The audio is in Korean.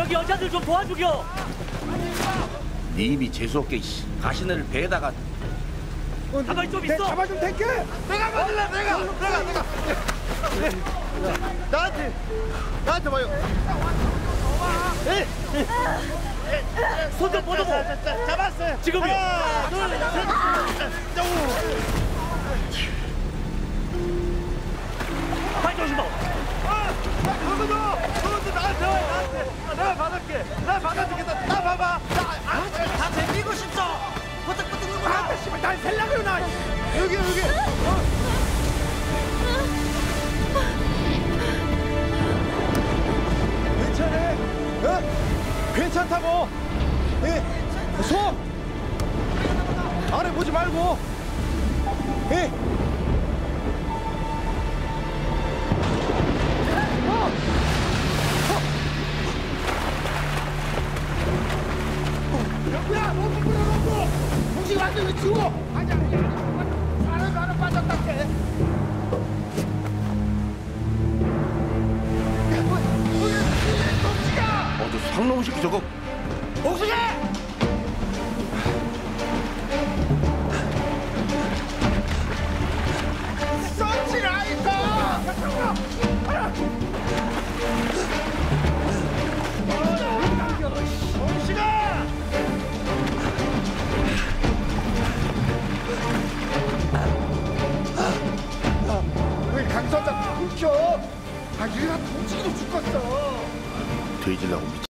여기 여자들 좀 도와주겨. 네 입이 재수없게. 가시를 배에다가 가만히 좀 내 있어. 잡아 좀 될게. 내가 맞을래 내가 내가 내가 나한테 나한테 봐요 손좀 뻗어보. 잡았어요 지금이요. 하나 둘셋 팔 조심 봐. 그거도 그거도 나한테 와 나한테 아, 내가 받아주겠다 나 봐봐 다 챙기고 싶어 버뜩버뜩 아, 씨발 날 살려고 나. 여기 여기 괜찮아. 어? 괜찮다고. 예. 소. 아래 보지 말고. 예. 로프 공식 완전 히 치고 아니 아니 사람 사람 빠졌다 해 어저 상놈 새끼 저거 옥수지! 긁혀? 아 얘가 동치기도 죽겠어 돼지라고 미친